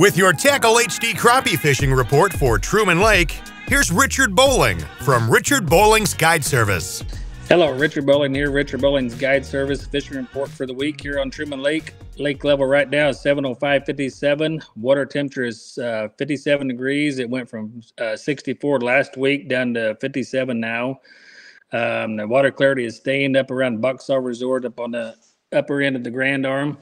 With your Tackle HD crappie fishing report for Truman Lake, here's Richard Bowling from Richard Bowling's Guide Service. Hello, Richard Bowling here. Richard Bowling's Guide Service fishing report for the week here on Truman Lake. Lake level right now is 705.57. Water temperature is uh, 57 degrees. It went from uh, 64 last week down to 57 now. Um, the water clarity is staying up around Bucksaw Resort up on the upper end of the Grand Arm.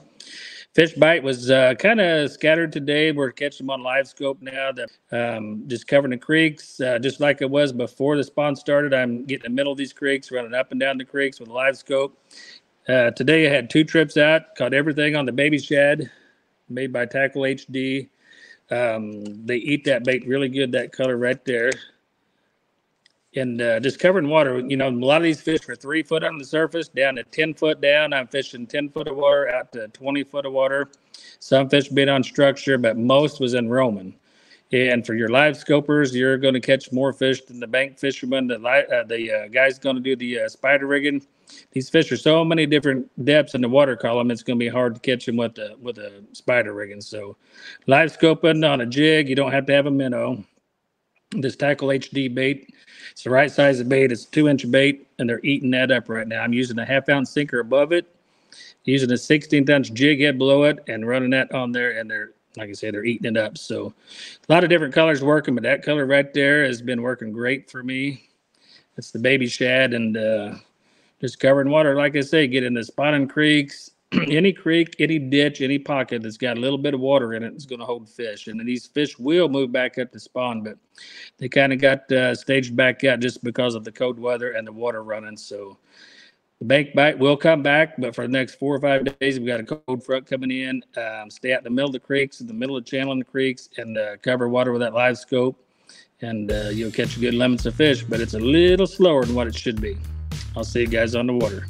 Fish bite was uh, kind of scattered today. We're catching them on live scope now. That um, just covering the creeks, uh, just like it was before the spawn started. I'm getting in the middle of these creeks, running up and down the creeks with live scope. Uh, today I had two trips out, caught everything on the baby shad, made by Tackle HD. Um, they eat that bait really good, that color right there and uh, just covering water. You know, a lot of these fish are three foot on the surface, down to 10 foot down. I'm fishing 10 foot of water out to 20 foot of water. Some fish been on structure, but most was in Roman. And for your live scopers, you're going to catch more fish than the bank fishermen. The uh, the uh, guy's going to do the uh, spider rigging. These fish are so many different depths in the water column. It's going to be hard to catch them with the with a spider rigging. So, live scoping on a jig, you don't have to have a minnow. This tackle HD bait it's the right size of bait. It's a two inch bait, and they're eating that up right now. I'm using a half ounce sinker above it, using a 16th ounce jig head below it, and running that on there. And they're, like I said, they're eating it up. So a lot of different colors working, but that color right there has been working great for me. It's the baby shad and uh, just covering water. Like I say, get in the spotting creeks, any creek, any ditch, any pocket that's got a little bit of water in it is going to hold fish. And these fish will move back up to spawn, but they kind of got uh, staged back out just because of the cold weather and the water running. So the bank bite will come back, but for the next four or five days, we've got a cold front coming in. Um, stay out in the middle of the creeks, in the middle of the channel in the creeks, and uh, cover water with that live scope. And uh, you'll catch a good lemons of fish, but it's a little slower than what it should be. I'll see you guys on the water.